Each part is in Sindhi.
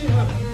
Yeah.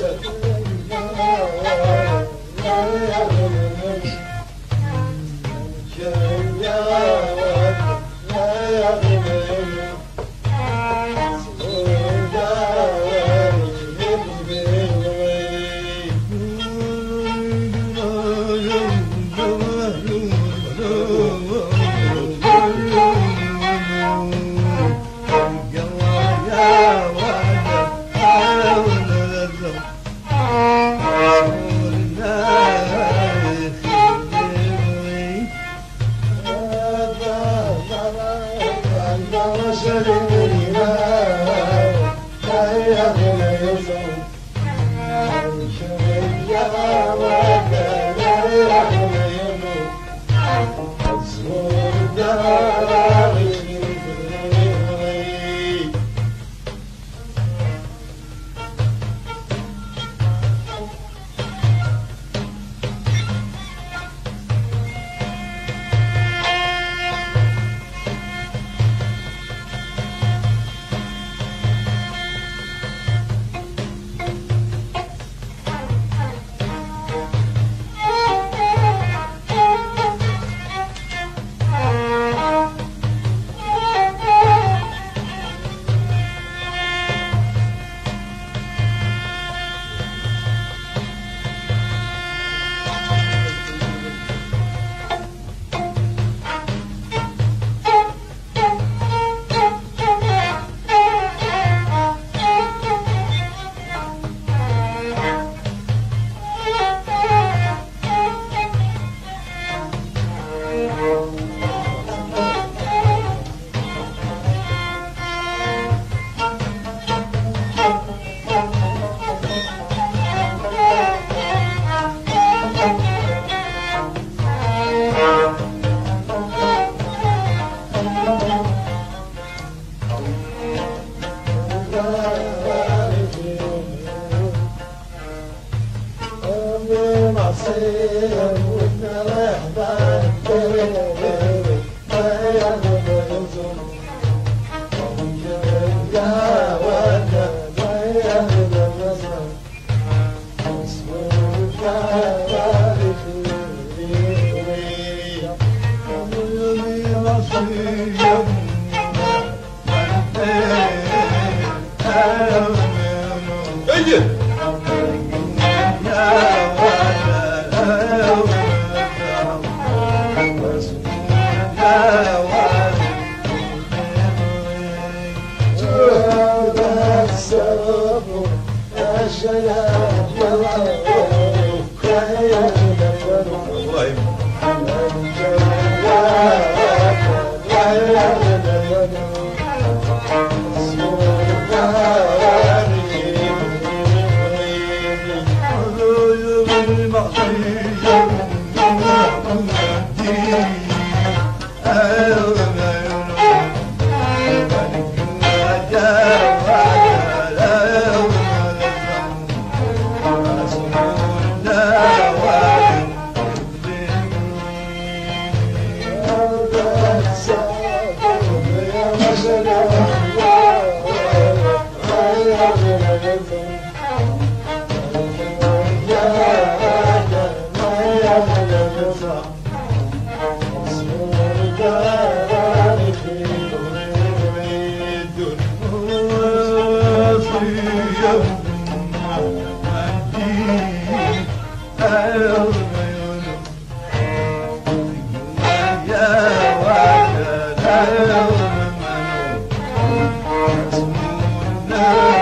Russia. Yeah. Angela. I'm no, no, no,